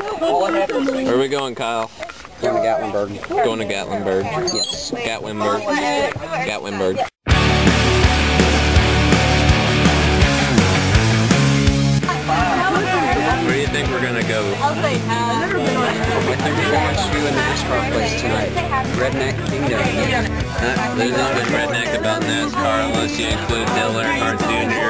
Where are we going, Kyle? Going to Gatlinburg. Going to Gatlinburg. Yes. Gatlinburg. Gatlinburg. Where do you think we're gonna go? I think we're going to a NASCAR place tonight. Redneck Kingdom. Uh, there's nothing redneck about NASCAR unless you include Dale Earnhardt Jr.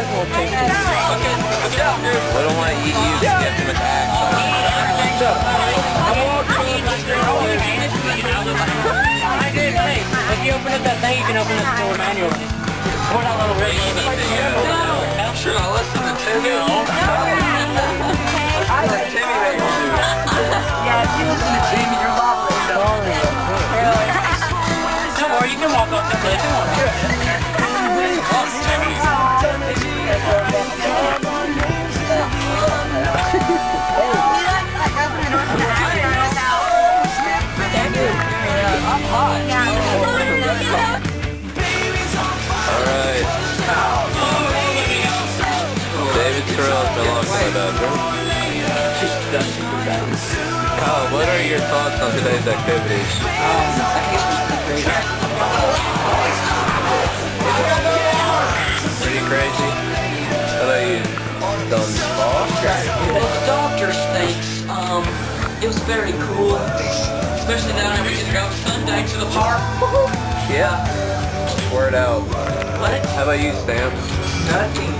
You guys will. We don't want to eat you to get them attacked. If you open up that thing, you can open up the door manually. Or that little red Sure, I'll listen to Timmy. I let Timmy make it do it. Don't Is no in the bedroom. Kyle, what are your thoughts on today's activities? Pretty crazy? How about you? Spa? The doctor stinks. Um, it was very cool. Especially down there we could go Sunday to the park. Yeah. Word out. What? How about you, Sam? Nothing.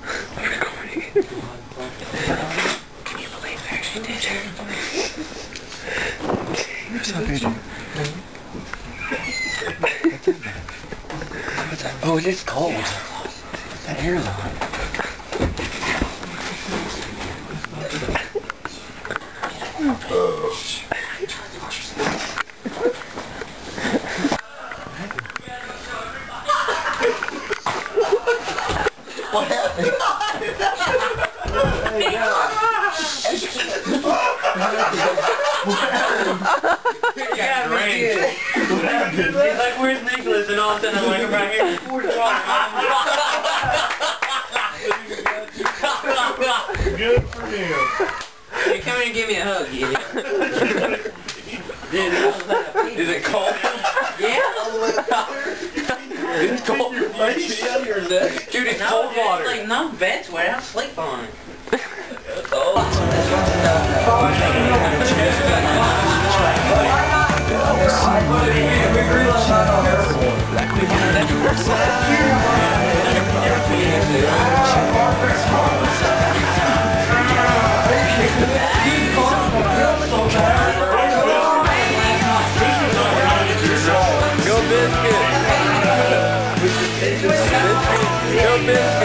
Oh, it is cold. That airline. Yeah, oh, man. It's like, where's Nicholas? And all of a sudden I'm like, I'm right here. Good for him. Hey, come here and give me a hug, idiot. Is it cold? Yeah. It's cold. Dude, it's No, cold dude, water. Like, no bed's wet. I'll sleep on oh, it. Go Go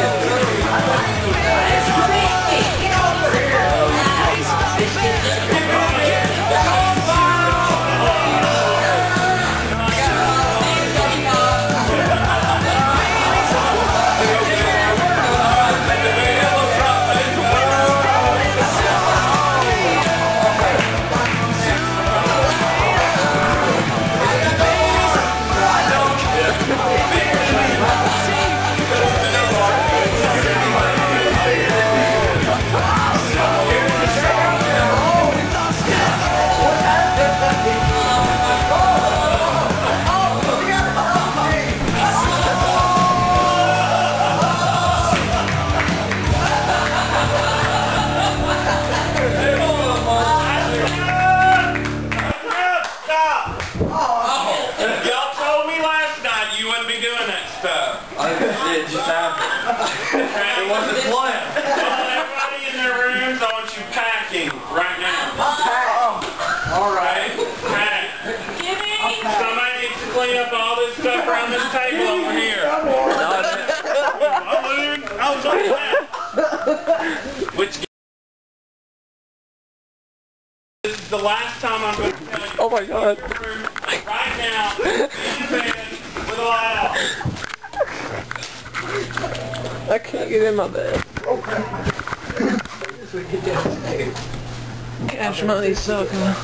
clean up all this stuff around this table over here. I was, like that. Which is the last time I'm going to tell you. Oh my God. Right now, in with a light. I can't get in my bed. Okay. Cash money sucker.